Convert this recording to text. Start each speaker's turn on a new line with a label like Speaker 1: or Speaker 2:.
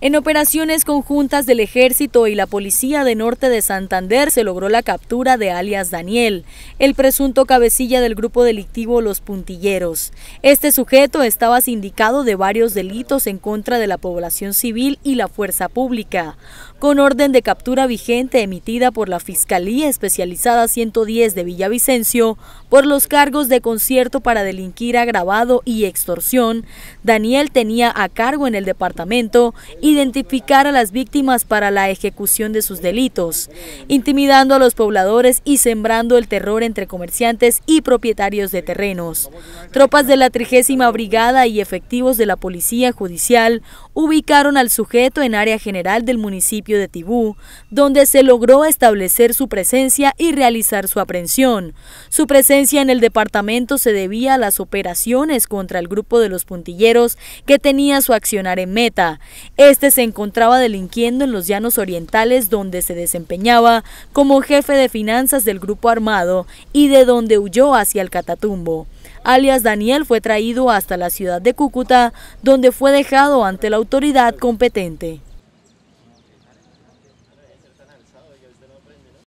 Speaker 1: En operaciones conjuntas del Ejército y la Policía de Norte de Santander se logró la captura de alias Daniel, el presunto cabecilla del grupo delictivo Los Puntilleros. Este sujeto estaba sindicado de varios delitos en contra de la población civil y la fuerza pública, con orden de captura vigente emitida por la Fiscalía Especializada 110 de Villavicencio por los cargos de concierto para delinquir agravado y extorsión. Daniel tenía a cargo en el departamento identificar a las víctimas para la ejecución de sus delitos, intimidando a los pobladores y sembrando el terror entre comerciantes y propietarios de terrenos. Tropas de la trigésima brigada y efectivos de la Policía Judicial ubicaron al sujeto en área general del municipio de Tibú, donde se logró establecer su presencia y realizar su aprehensión. Su presencia en el departamento se debía a las operaciones contra el grupo de los puntilleros que tenía su accionar en meta. Este se encontraba delinquiendo en los llanos orientales donde se desempeñaba como jefe de finanzas del grupo armado y de donde huyó hacia el Catatumbo. Alias Daniel fue traído hasta la ciudad de Cúcuta, donde fue dejado ante la autoridad competente.